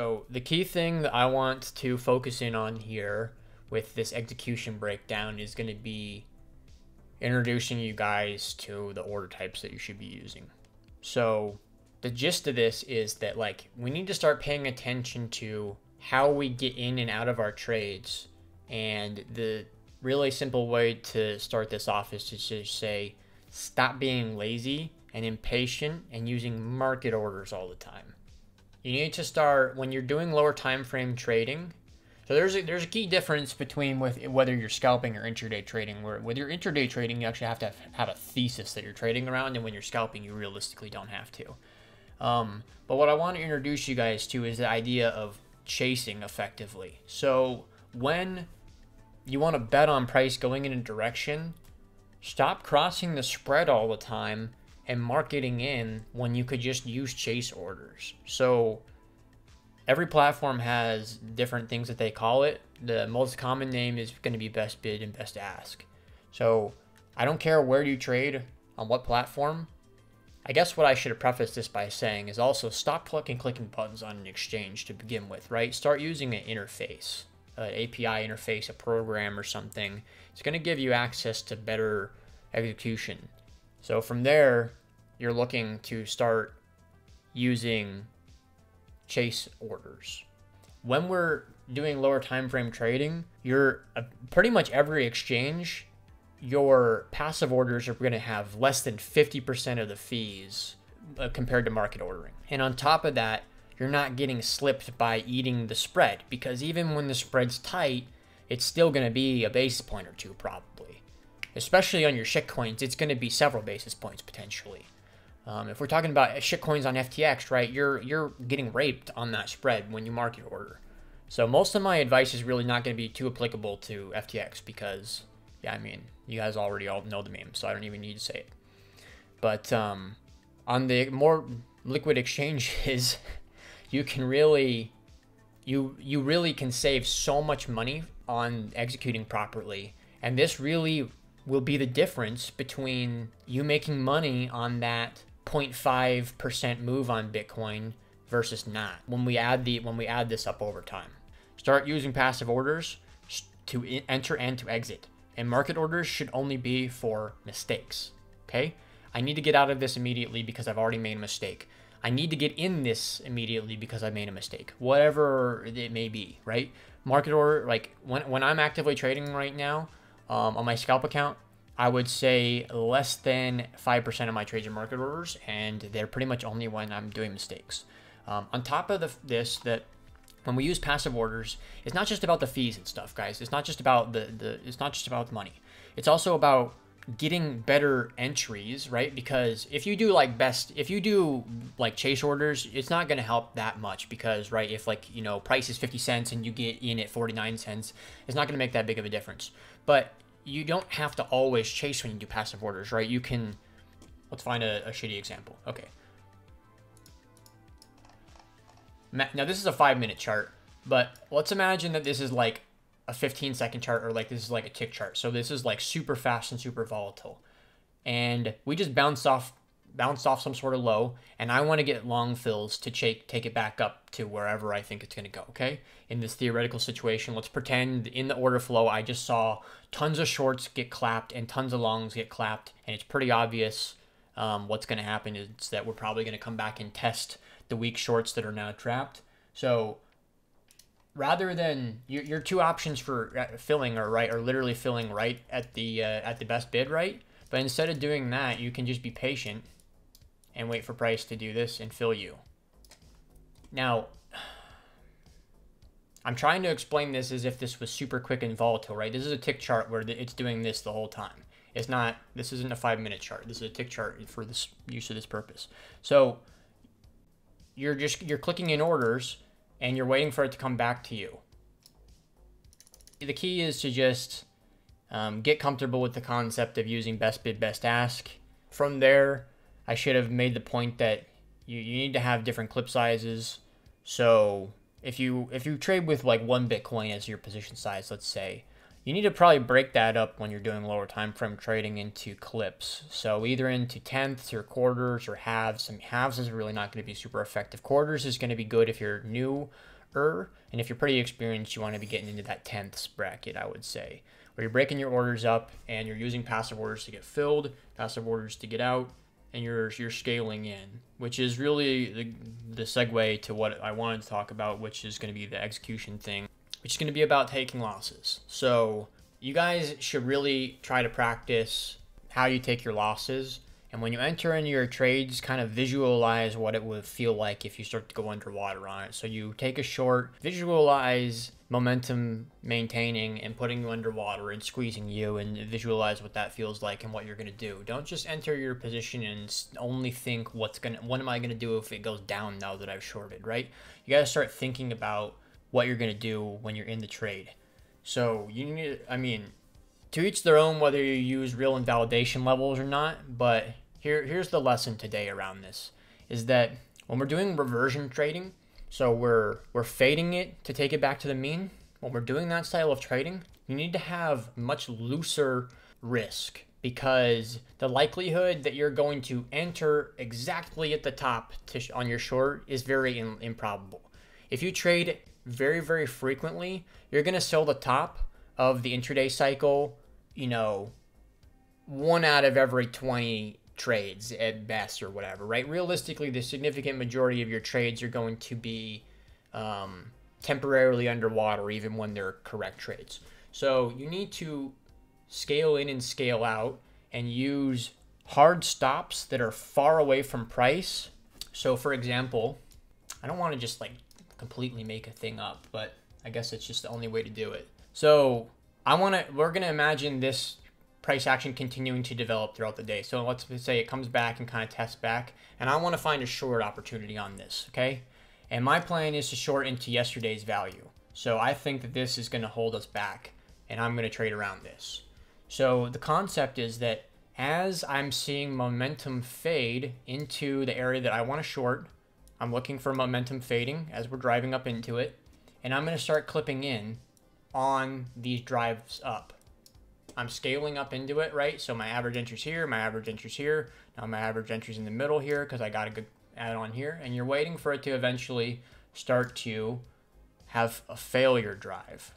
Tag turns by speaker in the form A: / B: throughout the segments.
A: So the key thing that I want to focus in on here with this execution breakdown is going to be introducing you guys to the order types that you should be using. So the gist of this is that like we need to start paying attention to how we get in and out of our trades and the really simple way to start this off is to just say stop being lazy and impatient and using market orders all the time. You need to start when you're doing lower time frame trading. So there's a, there's a key difference between with whether you're scalping or intraday trading. Where with your intraday trading, you actually have to have a thesis that you're trading around, and when you're scalping, you realistically don't have to. Um, but what I want to introduce you guys to is the idea of chasing effectively. So when you want to bet on price going in a direction, stop crossing the spread all the time and marketing in when you could just use chase orders. So every platform has different things that they call it. The most common name is going to be best bid and best ask. So I don't care where you trade on what platform. I guess what I should have prefaced this by saying is also stop clicking clicking buttons on an exchange to begin with, right? Start using an interface, an API interface, a program or something. It's going to give you access to better execution. So from there, you're looking to start using chase orders. When we're doing lower time frame trading, you're uh, pretty much every exchange your passive orders are going to have less than 50% of the fees uh, compared to market ordering. And on top of that, you're not getting slipped by eating the spread because even when the spread's tight, it's still going to be a basis point or two probably. Especially on your shitcoins, it's going to be several basis points potentially. Um, if we're talking about shitcoins on FTX, right, you're you're getting raped on that spread when you market your order. So most of my advice is really not going to be too applicable to FTX because yeah, I mean, you guys already all know the meme, so I don't even need to say it. But um, on the more liquid exchanges, you can really, you you really can save so much money on executing properly, and this really will be the difference between you making money on that 0.5% move on Bitcoin versus not. When we add the when we add this up over time, start using passive orders to enter and to exit and market orders should only be for mistakes. Okay? I need to get out of this immediately because I've already made a mistake. I need to get in this immediately because I made a mistake. Whatever it may be, right? Market order, like when, when I'm actively trading right now um, on my scalp account, I would say less than 5% of my trades are market orders, and they're pretty much only when I'm doing mistakes. Um, on top of the, this, that when we use passive orders, it's not just about the fees and stuff, guys. It's not just about the, the it's not just about the money. It's also about getting better entries, right? Because if you do like best, if you do like chase orders, it's not going to help that much because, right, if like, you know, price is 50 cents and you get in at 49 cents, it's not going to make that big of a difference. But you don't have to always chase when you do passive orders, right? You can, let's find a, a shitty example. Okay. Now this is a five minute chart, but let's imagine that this is like a 15 second chart or like this is like a tick chart. So this is like super fast and super volatile. And we just bounced off bounced off some sort of low and I want to get long fills to take take it back up to wherever I think it's going to go, okay? In this theoretical situation, let's pretend in the order flow I just saw tons of shorts get clapped and tons of longs get clapped and it's pretty obvious um, what's going to happen is that we're probably going to come back and test the weak shorts that are now trapped. So rather than your, your two options for uh, filling are right are literally filling right at the uh, at the best bid right. But instead of doing that, you can just be patient and wait for price to do this and fill you. Now, I'm trying to explain this as if this was super quick and volatile, right? This is a tick chart where it's doing this the whole time. It's not, this isn't a five minute chart. This is a tick chart for this use of this purpose. So you're just you're clicking in orders and you're waiting for it to come back to you. The key is to just um, get comfortable with the concept of using best bid, best ask. From there, I should have made the point that you, you need to have different clip sizes. So if you if you trade with like one Bitcoin as your position size, let's say, you need to probably break that up when you're doing lower time frame trading into clips. So either into tenths or quarters or halves. And halves is really not going to be super effective. Quarters is going to be good if you're newer, and if you're pretty experienced, you want to be getting into that tenths bracket, I would say, where you're breaking your orders up and you're using passive orders to get filled, passive orders to get out, and you're you're scaling in, which is really the, the segue to what I wanted to talk about, which is going to be the execution thing which is going to be about taking losses. So, you guys should really try to practice how you take your losses. And when you enter into your trades, kind of visualize what it would feel like if you start to go underwater on it. So you take a short, visualize momentum maintaining and putting you underwater and squeezing you and visualize what that feels like and what you're going to do. Don't just enter your position and only think what's going to, what am I going to do if it goes down now that I've shorted, right? You got to start thinking about what you're going to do when you're in the trade. So you need, I mean, to each their own whether you use real invalidation levels or not. But here, here's the lesson today around this: is that when we're doing reversion trading, so we're we're fading it to take it back to the mean. When we're doing that style of trading, you need to have much looser risk because the likelihood that you're going to enter exactly at the top to, on your short is very in, improbable. If you trade very, very frequently, you're going to sell the top of the intraday cycle, you know, one out of every 20 trades at best or whatever, right? Realistically, the significant majority of your trades are going to be um, temporarily underwater, even when they're correct trades. So you need to scale in and scale out and use hard stops that are far away from price. So, for example, I don't want to just like completely make a thing up, but I guess it's just the only way to do it. So I want to, we're going to imagine this price action continuing to develop throughout the day. So let's say it comes back and kind of tests back, and I want to find a short opportunity on this, okay? And my plan is to short into yesterday's value. So I think that this is going to hold us back, and I'm going to trade around this. So the concept is that as I'm seeing momentum fade into the area that I want to short, I'm looking for momentum fading as we're driving up into it. And I'm going to start clipping in on these drives up. I'm scaling up into it, right? So my average entry's here, my average entry's here. Now my average entry's in the middle here because I got a good add on here. And you're waiting for it to eventually start to have a failure drive.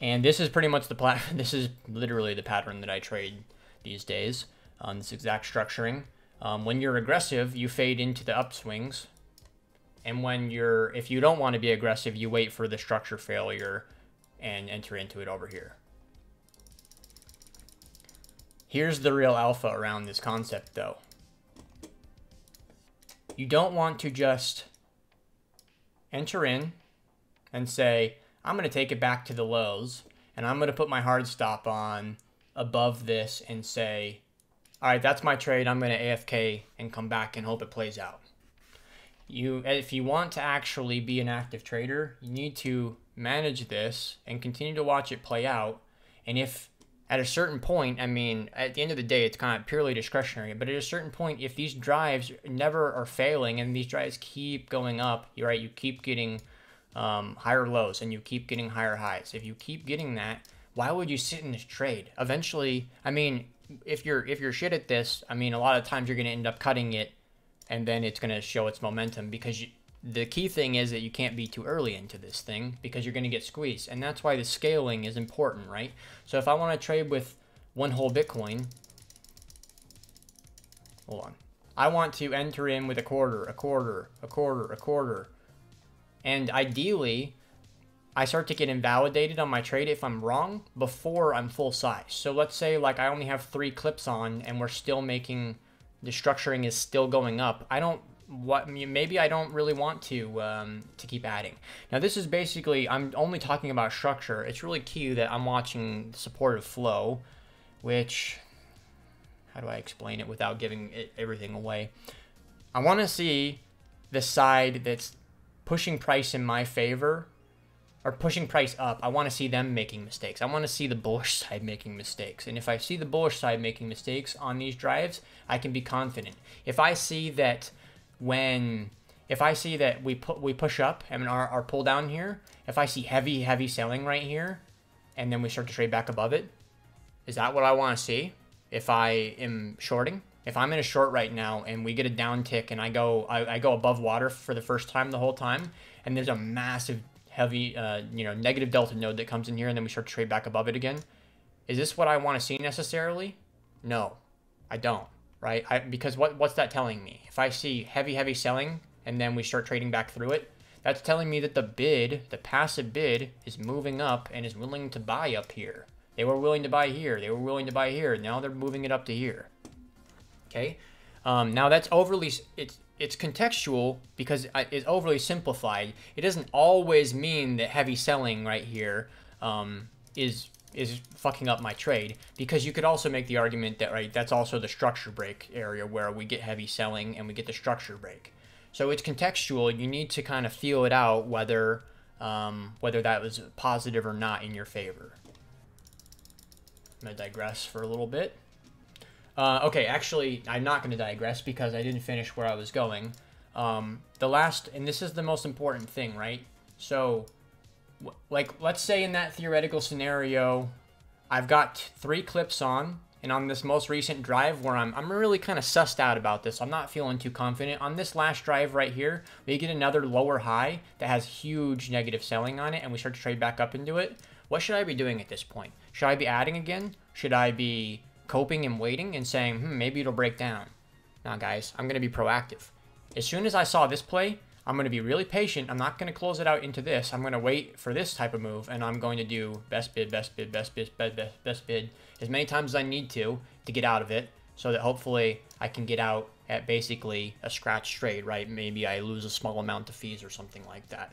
A: And this is pretty much the plat. This is literally the pattern that I trade these days on this exact structuring. Um, when you're aggressive, you fade into the upswings and when you're, if you don't want to be aggressive, you wait for the structure failure and enter into it over here. Here's the real alpha around this concept though. You don't want to just enter in and say, I'm going to take it back to the lows and I'm going to put my hard stop on above this and say, all right, that's my trade. I'm going to AFK and come back and hope it plays out you if you want to actually be an active trader, you need to manage this and continue to watch it play out. And if at a certain point, I mean, at the end of the day, it's kind of purely discretionary. But at a certain point, if these drives never are failing and these drives keep going up, you're right, you keep getting um, higher lows and you keep getting higher highs. If you keep getting that, why would you sit in this trade? Eventually, I mean, if you're if you're shit at this, I mean, a lot of times you're going to end up cutting it and then it's going to show its momentum because you, the key thing is that you can't be too early into this thing because you're going to get squeezed. And that's why the scaling is important, right? So if I want to trade with one whole Bitcoin, hold on. I want to enter in with a quarter, a quarter, a quarter, a quarter. And ideally, I start to get invalidated on my trade if I'm wrong before I'm full size. So let's say like I only have three clips on and we're still making the structuring is still going up. I don't what maybe I don't really want to um, to keep adding. Now this is basically I'm only talking about structure. It's really key that I'm watching supportive flow, which how do I explain it without giving it, everything away? I want to see the side that's pushing price in my favor are pushing price up, I want to see them making mistakes. I want to see the bullish side making mistakes. And if I see the bullish side making mistakes on these drives, I can be confident. If I see that when if I see that we put we push up I mean our, our pull down here, if I see heavy, heavy selling right here, and then we start to trade back above it? Is that what I want to see? If I am shorting, if I'm in a short right now and we get a down tick and I go I, I go above water for the first time the whole time, and there's a massive heavy uh, you know negative delta node that comes in here and then we start to trade back above it again, is this what I want to see necessarily? No, I don't. Right? I, because what what's that telling me? If I see heavy heavy selling and then we start trading back through it, that's telling me that the bid, the passive bid, is moving up and is willing to buy up here. They were willing to buy here. They were willing to buy here. Now they're moving it up to here. Okay. Um, now that's overly it's it's contextual because it's overly simplified. It doesn't always mean that heavy selling right here um, is is fucking up my trade because you could also make the argument that right that's also the structure break area where we get heavy selling and we get the structure break. So it's contextual. You need to kind of feel it out whether um, whether that was positive or not in your favor. I'm gonna digress for a little bit. Uh, okay, actually, I'm not going to digress because I didn't finish where I was going. Um, the last, and this is the most important thing, right? So, like, let's say in that theoretical scenario, I've got three clips on, and on this most recent drive where I'm, I'm really kind of sussed out about this, I'm not feeling too confident. On this last drive right here, we get another lower high that has huge negative selling on it, and we start to trade back up into it. What should I be doing at this point? Should I be adding again? Should I be coping and waiting and saying, hmm, maybe it'll break down. Now, guys, I'm going to be proactive. As soon as I saw this play, I'm going to be really patient. I'm not going to close it out into this. I'm going to wait for this type of move, and I'm going to do best bid, best bid, best bid, best bid, best bid as many times as I need to to get out of it so that hopefully I can get out at basically a scratch trade, right? Maybe I lose a small amount of fees or something like that.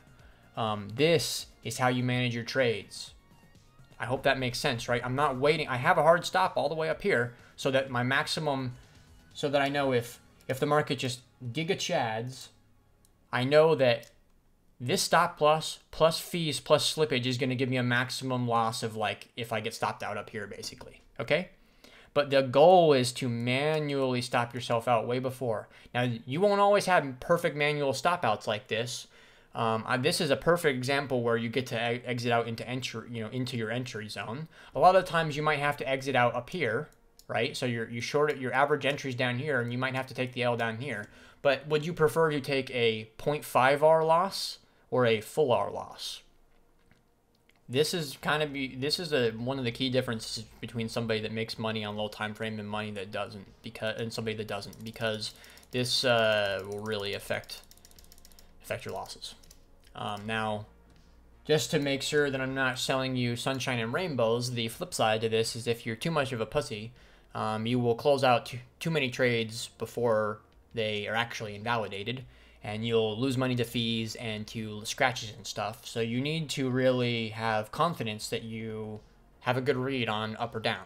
A: Um, this is how you manage your trades. I hope that makes sense, right? I'm not waiting. I have a hard stop all the way up here so that my maximum, so that I know if, if the market just giga chads, I know that this stop plus plus fees plus slippage is going to give me a maximum loss of like if I get stopped out up here basically. Okay? But the goal is to manually stop yourself out way before. Now, you won't always have perfect manual stop outs like this. Um, this is a perfect example where you get to e exit out into entry, you know, into your entry zone. A lot of times you might have to exit out up here, right? So you're you short your average entries down here, and you might have to take the L down here. But would you prefer to take a 0.5 R loss or a full R loss? This is kind of be, this is a one of the key differences between somebody that makes money on low time frame and money that doesn't because and somebody that doesn't because this uh, will really affect affect your losses. Um, now, just to make sure that I'm not selling you sunshine and rainbows, the flip side to this is if you're too much of a pussy, um, you will close out too, too many trades before they are actually invalidated, and you'll lose money to fees and to scratches and stuff. So you need to really have confidence that you have a good read on up or down.